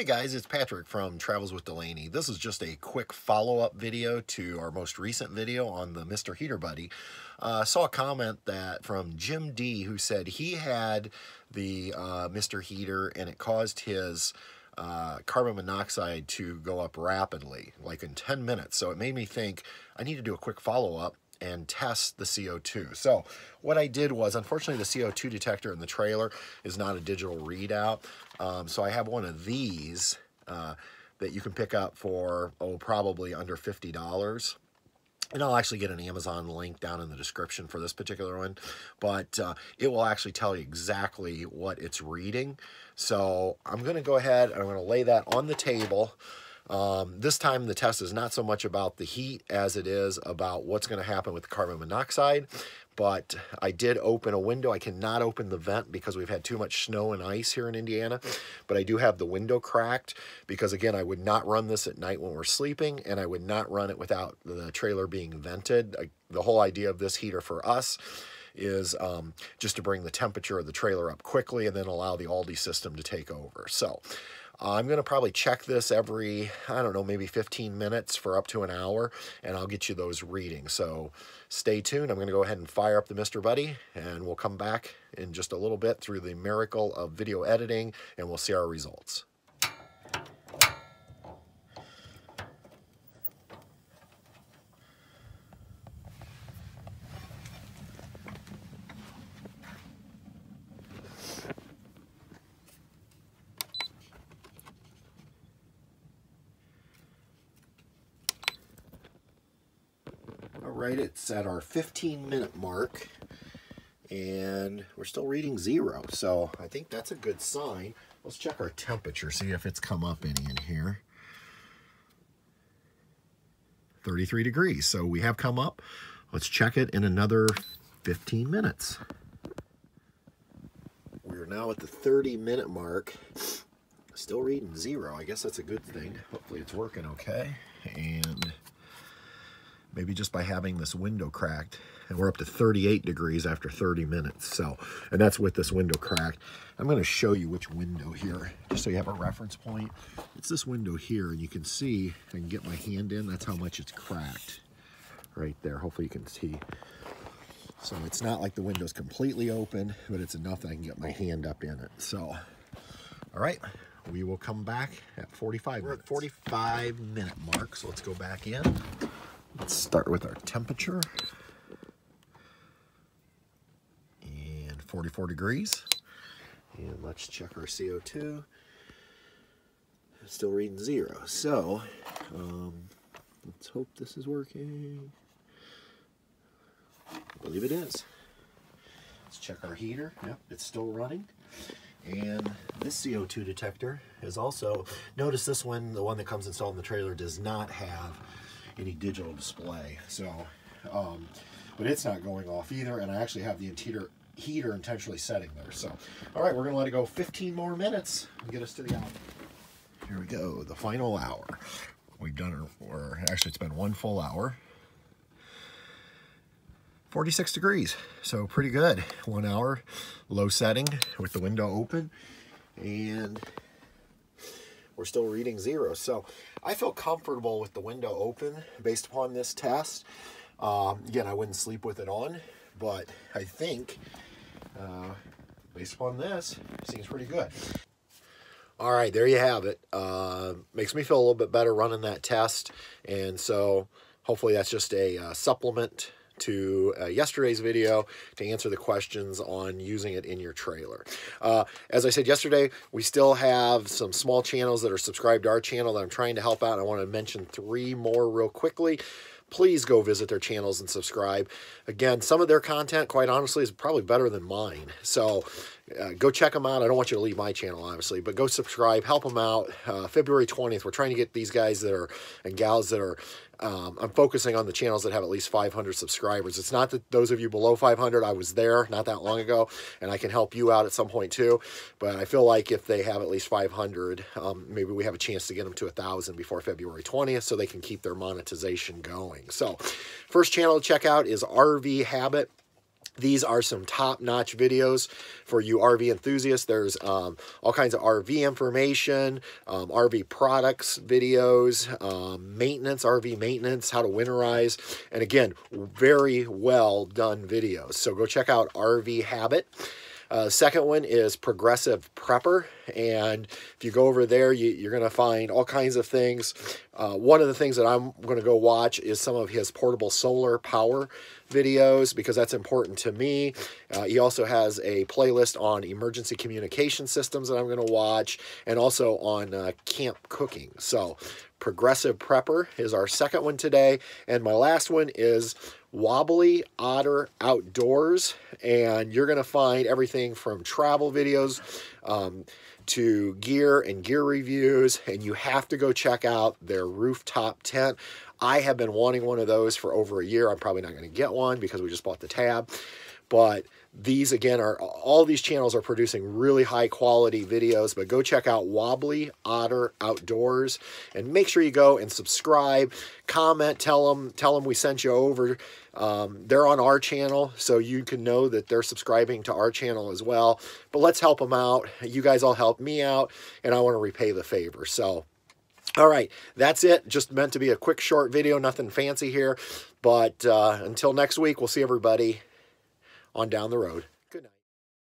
Hey guys, it's Patrick from Travels with Delaney. This is just a quick follow-up video to our most recent video on the Mr. Heater Buddy. Uh, saw a comment that from Jim D who said he had the uh, Mr. Heater and it caused his uh, carbon monoxide to go up rapidly, like in 10 minutes. So it made me think I need to do a quick follow-up and test the CO2. So what I did was, unfortunately, the CO2 detector in the trailer is not a digital readout. Um, so I have one of these uh, that you can pick up for, oh, probably under $50. And I'll actually get an Amazon link down in the description for this particular one, but uh, it will actually tell you exactly what it's reading. So I'm gonna go ahead and I'm gonna lay that on the table. Um, this time the test is not so much about the heat as it is about what's going to happen with the carbon monoxide. But I did open a window. I cannot open the vent because we've had too much snow and ice here in Indiana. But I do have the window cracked because, again, I would not run this at night when we're sleeping. And I would not run it without the trailer being vented. I, the whole idea of this heater for us is um, just to bring the temperature of the trailer up quickly and then allow the Alde system to take over. So I'm going to probably check this every, I don't know, maybe 15 minutes for up to an hour, and I'll get you those readings. So stay tuned. I'm going to go ahead and fire up the Mr. Buddy, and we'll come back in just a little bit through the miracle of video editing, and we'll see our results. Right, it's at our 15 minute mark and we're still reading zero. So I think that's a good sign. Let's check our temperature, see if it's come up any in here. 33 degrees. So we have come up. Let's check it in another 15 minutes. We're now at the 30 minute mark. Still reading zero. I guess that's a good thing. Hopefully it's working okay. And maybe just by having this window cracked. And we're up to 38 degrees after 30 minutes. So, and that's with this window cracked. I'm going to show you which window here, just so you have a reference point. It's this window here, and you can see, I can get my hand in, that's how much it's cracked right there. Hopefully you can see. So it's not like the window's completely open, but it's enough that I can get my hand up in it. So, all right, we will come back at 45 We're at 45 minute mark, so let's go back in. Let's start with our temperature. And 44 degrees. And let's check our CO2. Still reading zero. So, um, let's hope this is working. I believe it is. Let's check our heater. Yep, it's still running. And this CO2 detector is also, notice this one, the one that comes installed in the trailer, does not have any digital display. So, um, but it's not going off either, and I actually have the heater, heater intentionally setting there. So, all right, we're gonna let it go 15 more minutes and get us to the hour. Here we go, the final hour. We've done, it, or actually it's been one full hour. 46 degrees, so pretty good. One hour, low setting with the window open, and we're still reading zero. So I feel comfortable with the window open based upon this test. Um, again, I wouldn't sleep with it on, but I think uh, based upon this, seems pretty good. All right, there you have it. Uh, makes me feel a little bit better running that test. And so hopefully that's just a uh, supplement to uh, yesterday's video to answer the questions on using it in your trailer. Uh, as I said yesterday, we still have some small channels that are subscribed to our channel that I'm trying to help out. I want to mention three more real quickly please go visit their channels and subscribe. Again, some of their content, quite honestly, is probably better than mine. So uh, go check them out. I don't want you to leave my channel, obviously, but go subscribe, help them out. Uh, February 20th, we're trying to get these guys that are, and gals that are um, I'm focusing on the channels that have at least 500 subscribers. It's not that those of you below 500, I was there not that long ago, and I can help you out at some point too. But I feel like if they have at least 500, um, maybe we have a chance to get them to a 1,000 before February 20th so they can keep their monetization going. So first channel to check out is RV Habit. These are some top-notch videos for you RV enthusiasts. There's um, all kinds of RV information, um, RV products videos, um, maintenance, RV maintenance, how to winterize, and again, very well done videos. So go check out RV Habit. Uh, second one is Progressive Prepper, and if you go over there, you, are going to find all kinds of things. Uh, one of the things that I'm going to go watch is some of his portable solar power videos because that's important to me. Uh, he also has a playlist on emergency communication systems that I'm going to watch and also on uh, camp cooking. So Progressive Prepper is our second one today. And my last one is Wobbly Otter Outdoors. And you're going to find everything from travel videos um, to gear and gear reviews. And you have to go check out their rooftop tent. I have been wanting one of those for over a year. I'm probably not going to get one because we just bought the tab. But these again are all these channels are producing really high quality videos but go check out wobbly otter outdoors and make sure you go and subscribe comment tell them tell them we sent you over um, they're on our channel so you can know that they're subscribing to our channel as well but let's help them out you guys all help me out and i want to repay the favor so all right, that's it. Just meant to be a quick, short video. Nothing fancy here. But uh, until next week, we'll see everybody on down the road.